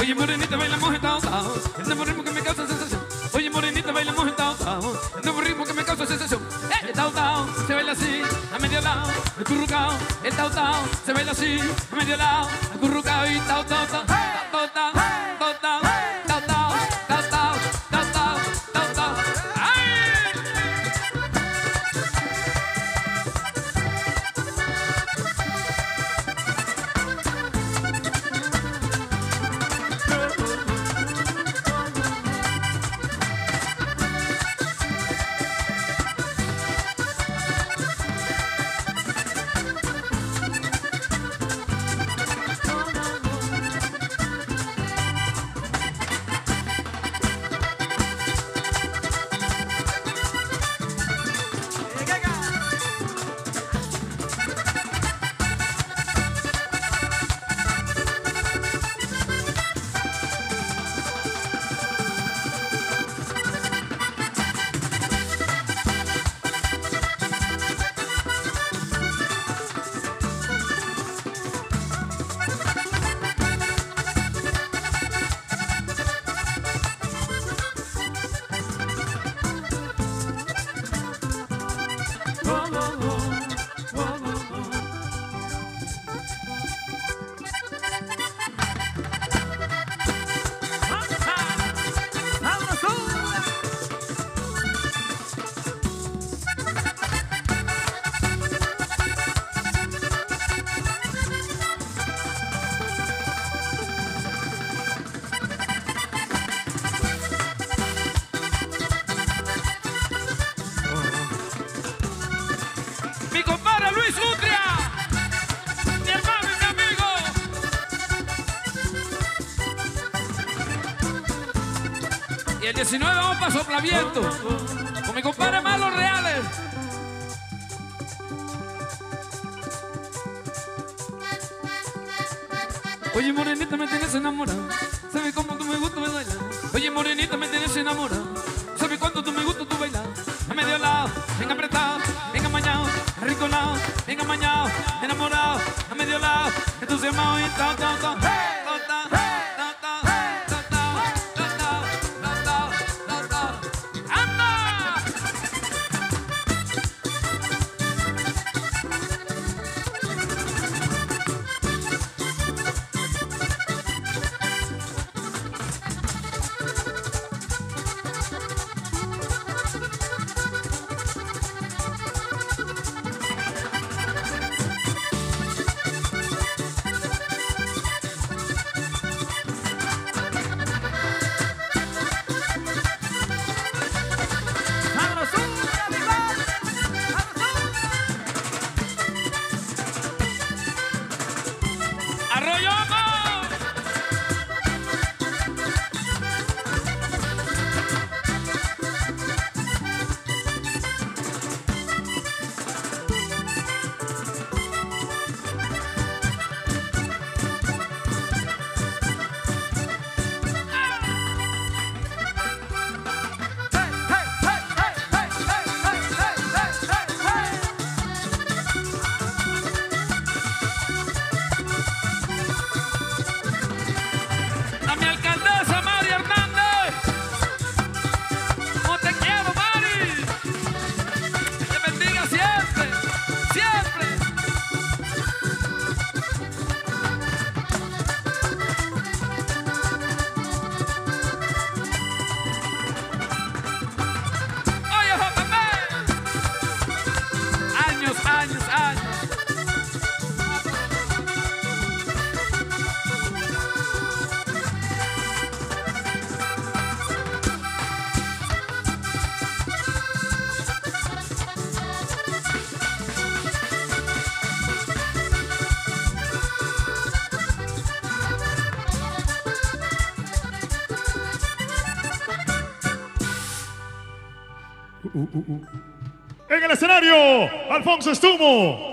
Oye, morenita, bailamos tao. El nuevo ritmo que me causa sensación. Oye, morenita, bailamos tao. El nuevo ritmo que me causa sensación. Eh, El tao se baila así, a medio lado, acurrucao. El tao se baila así, a medio lado, y tao tao. Tao tao, oh, oh, oh. Y el 19 vamos para Soplaviento. Con mi compadre Malos Reales. Oye, morenita, me tienes enamorado. ¿Sabes cómo tú me gusta me bailar? Oye, morenita, me tienes enamorado. ¿Sabes cuánto tú me gusta tú bailar? A medio lado, venga apretado, venga mañado, arrinconado, venga mañado, enamorado, a medio lado, entusiasmado y tao, tao, tao. Tao, En el escenario, Alfonso Estumo.